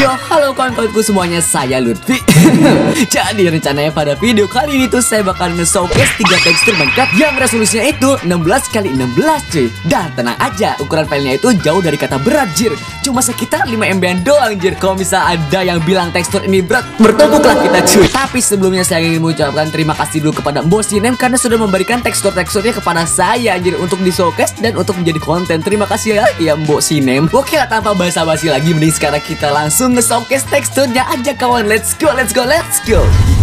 Yo, halo kawan-kawanku semuanya, saya Lutfi. Jadi rencananya pada video kali ini tuh saya bakal nge-showcase 3 tekstur Minecraft yang resolusinya itu 16 kali 16 cuy. Dan tenang aja, ukuran filenya itu jauh dari kata berat jir. Cuma sekitar 5 MB doang jir. Kalau bisa ada yang bilang tekstur ini berat, bertepuklah kita cuy. Tapi sebelumnya saya ingin mengucapkan terima kasih dulu kepada Mbosinem Karena sudah memberikan tekstur-teksturnya kepada saya anjir Untuk di-showcase dan untuk menjadi konten. Terima kasih ya, ya Mbok Sinem. Oke lah tanpa basa-basi lagi, mending sekarang kita langsung nge-showcase teksturnya aja kawan. Let's go, let's go, let's go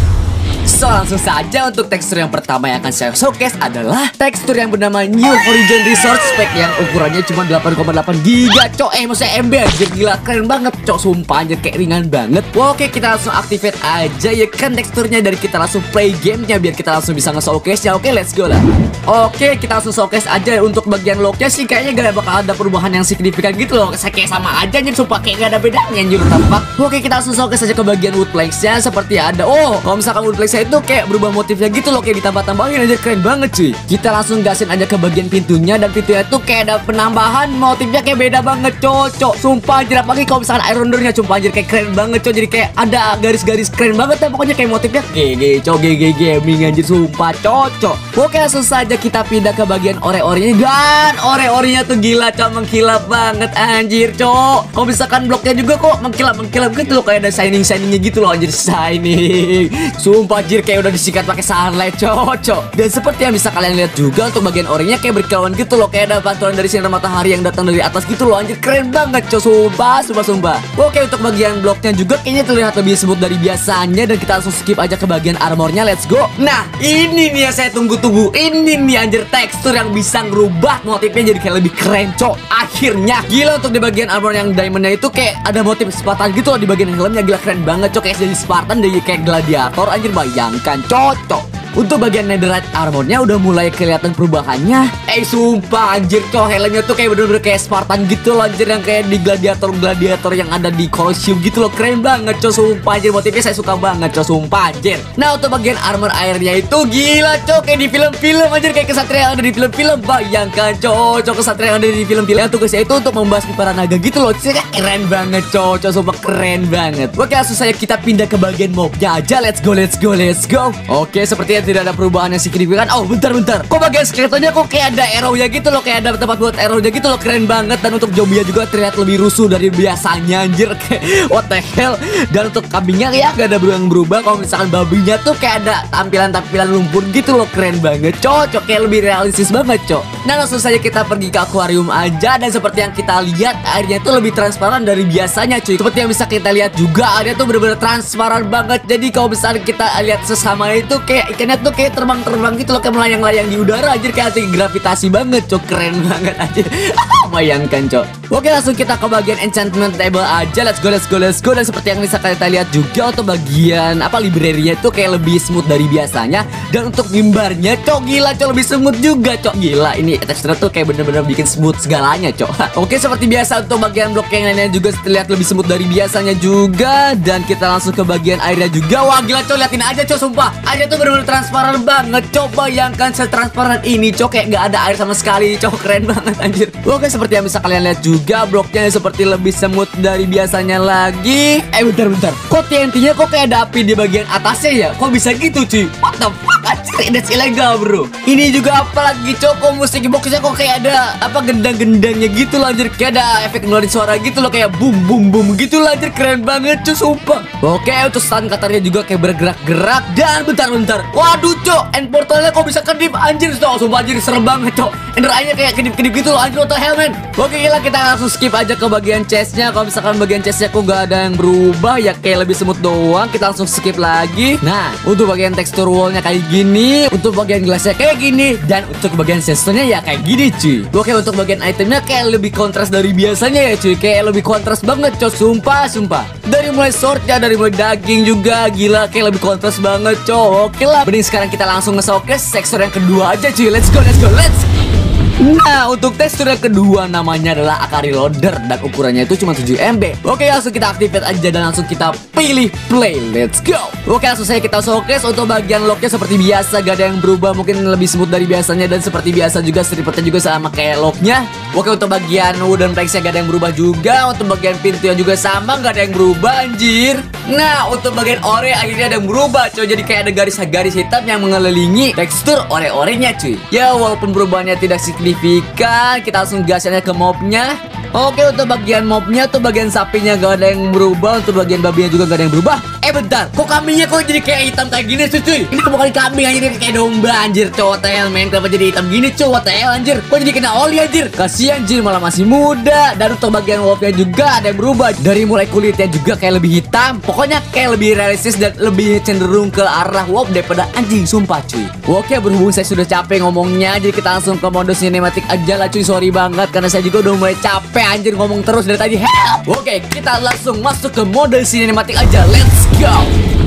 So langsung saja untuk tekstur yang pertama yang akan saya showcase adalah tekstur yang bernama New Horizon Resort Spec yang ukurannya cuma 8,8 giga cok. Eh maksudnya MB anjir gila. Keren banget cok. Sumpah anjir kayak ringan banget. Oke kita langsung activate aja ya kan? Teksturnya dari kita langsung play gamenya biar kita langsung bisa nge-showcase ya oke let's go lah. Oke kita langsung showcase aja untuk bagian locknya sih. Kayaknya gak bakal ada perubahan yang signifikan gitu loh. Saya kayak sama aja anjir. Sumpah kayak gak ada bedanya anjir tampak Oke kita langsung showcase aja ke bagian woodplanksnya seperti ada. Oh kalau misalkan woodplanksnya itu kayak berubah motifnya gitu loh kayak ditambah-tambahin aja. Keren banget cuy. Kita langsung gasin aja ke bagian pintunya dan pintunya tuh kayak ada penambahan motifnya kayak beda banget cocok. Sumpah anjir apalagi kalau misalkan iron door-nya sumpah anjir kayak keren banget cok jadi kayak ada garis-garis keren banget ya pokoknya kayak motifnya. GG cok GG gaming anjir sumpah cocok. Oke langsung saja kita pindah ke bagian ore-orenya. Dan ore-orenya tuh gila cok mengkilap banget anjir cok. Kalau misalkan bloknya juga kok mengkilap-mengkilap gitu loh kayak ada shining-shiningnya gitu loh anjir shining. Sumpah anjir kayak udah disikat pakai sunlight cocok dan seperti yang bisa kalian lihat juga untuk bagian orangnya kayak berkilauan gitu loh. Kayak ada pantulan dari sinar matahari yang datang dari atas gitu loh. Anjir keren banget cok sumpah sumpah sumpah. Oke untuk bagian bloknya juga kayaknya terlihat lebih smooth dari biasanya. Dan kita langsung skip aja ke bagian armornya. Let's go. Nah ini nih yang saya tunggu-tunggu. Ini nih anjir tekstur yang bisa ngerubah motifnya jadi kayak lebih keren cok akhirnya gila untuk di bagian armor yang diamondnya itu kayak ada motif Spartan gitu loh di bagian helmnya. Gila keren banget cok kayak jadi Spartan jadi kayak gladiator. Anjir bayangkan cocok untuk bagian netherite armornya udah mulai kelihatan perubahannya. Eh sumpah anjir. Cowok helmnya tuh kayak bener-bener kayak Spartan gitu loh anjir. Yang kayak di gladiator-gladiator yang ada di Colosseum gitu loh. Keren banget cowok sumpah anjir. Motifnya saya suka banget cowok sumpah anjir. Nah untuk bagian armor airnya itu gila cowok kayak di film-film anjir. Kayak kesatria yang ada di film-film. Bayangkan cowok cowok kesatria yang ada di film-film. Yang tugasnya itu untuk membahas para naga gitu loh. Cik, Keren banget cowok cowok sumpah keren banget. Oke langsung saya kita pindah ke bagian mobnya aja. Let's go let's go let's go. Oke sepertinya tidak ada perubahan yang signifikan. Oh bentar bentar. Kok bagian skeletonnya kok kayak ada arrow-nya gitu loh? Kayak ada tempat buat arrow-nya gitu loh? Keren banget. Dan untuk zombie juga terlihat lebih rusuh dari biasanya Anjir. Kayak what the hell? Dan untuk kambingnya ya gak ada yang berubah. Kalau misalkan babinya tuh kayak ada tampilan-tampilan lumpur gitu loh. Keren banget Cocok kayak lebih realistis banget cok. Nah langsung saja kita pergi ke akuarium aja. Dan seperti yang kita lihat Airnya tuh lebih transparan dari biasanya cuy. Seperti yang bisa kita lihat juga Airnya tuh bener-bener transparan banget. Jadi kalau misalnya kita lihat sesama itu Kayak ikannya tuh kayak terbang-terbang gitu loh kayak melayang-layang di udara anjir. Kayak anti gravitasi banget cok. Keren banget anjir bayangkan cok. Oke langsung kita ke bagian enchantment table aja. Let's go let's go let's go. Dan seperti yang bisa kita lihat juga Untuk bagian apa library-nya itu kayak lebih smooth dari biasanya. Dan untuk mimbarnya cok gila cok. Lebih smooth juga cok. Gila ini teksturnya tuh kayak bener-bener bikin smooth segalanya cok. Oke seperti biasa untuk bagian blok yang lainnya juga terlihat lebih smooth dari biasanya juga. Dan kita langsung ke bagian airnya juga. Wah gila cok. Liatin aja cok sumpah. Airnya tuh bener-bener transparan banget Cok. Bayangkan setransparan ini cok. Kayak gak ada air sama sekali Cok. Keren banget anjir. Oke seperti yang bisa kalian lihat juga bloknya seperti lebih semut dari biasanya lagi Eh bentar-bentar Kok TNT-nya kok kayak ada api di bagian atasnya ya? Kok bisa gitu cuy? What the fuck? That's illegal bro. Ini juga apa lagi Kok musik boxnya kok kayak ada apa gendang-gendangnya gitu loh anjir Kayak ada efek ngeluarin suara gitu loh Kayak boom boom boom gitu loh anjir Keren banget cuy sumpah. Oke untuk stun katarnya juga kayak bergerak-gerak. Dan bentar-bentar. Waduh cok End portalnya kok bisa kedip? Anjir cok Sumpah anjir serem banget cok Ender kayak kedip-kedip gitu loh. Anjir What the Oke gila kita langsung skip aja ke bagian chestnya. Kalau misalkan bagian chestnya kok gak ada yang berubah Ya kayak lebih semut doang. Kita langsung skip lagi. Nah untuk bagian tekstur wallnya kayak gini Untuk bagian gelasnya kayak gini Dan untuk bagian chestnya ya kayak gini cuy. Oke untuk bagian itemnya kayak lebih kontras dari biasanya ya cuy. Kayak lebih kontras banget cok. Sumpah sumpah. Dari mulai swordnya Dari mulai daging juga Gila. Kayak lebih kontras banget cok. Oke lah. Mending sekarang kita langsung nge-showcase tekstur yang kedua aja cuy. Let's go let's go let's go Nah, untuk tekstur yang kedua namanya adalah Akari Loader dan ukurannya itu cuma 7 MB. Oke, langsung kita aktifkan aja dan langsung kita pilih play. Let's go. Oke, langsung saya kita showcase untuk bagian locknya seperti biasa, gak ada yang berubah, mungkin lebih smooth dari biasanya dan seperti biasa juga stripetnya juga sama kayak locknya. Oke, untuk bagian wooden planksnya gak ada yang berubah juga, untuk bagian pintunya juga sama, gak ada yang berubah anjir. Nah, untuk bagian ore akhirnya ada yang berubah, coy. Jadi kayak ada garis-garis hitam yang mengelilingi tekstur ore-orenya, cuy. Ya, walaupun perubahannya tidak signifikan, kita langsung gasannya ke mobnya. Oke, untuk bagian mobnya tuh bagian sapinya gak ada yang berubah, untuk bagian babinya juga gak ada yang berubah. Eh bentar, kok kambingnya kok jadi kayak hitam kayak gini sih cuy? Ini bukan kambing anjir, kayak domba anjir, cowok tel men. Kenapa jadi hitam gini cowok tel anjir? Kok jadi kena oli anjir? Kasihan anjir, malah masih muda. Dan untuk bagian wolfnya juga ada yang berubah. Dari mulai kulitnya juga kayak lebih hitam. Pokoknya kayak lebih realistis dan lebih cenderung ke arah wolf daripada anjing, sumpah cuy. Oke, berhubung saya sudah capek ngomongnya, jadi kita langsung ke mode sinematik aja lah cuy. Sorry banget karena saya juga udah mulai capek anjir ngomong terus dari tadi. Help! Oke, kita langsung masuk ke mode sinematik aja. Let's go!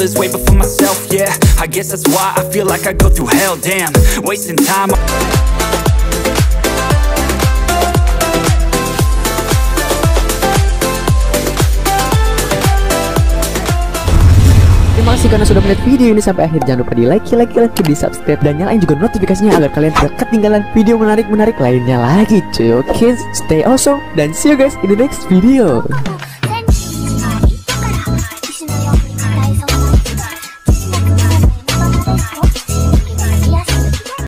others way before myself, yeah. I guess that's why I feel like I go through hell, damn. Wasting time. Terima kasih karena sudah melihat video ini sampai akhir. Jangan lupa di like, like, like, di subscribe dan nyalain juga notifikasinya agar kalian tidak ketinggalan video menarik-menarik lainnya lagi cuy. Oke, stay awesome dan see you guys in the next video.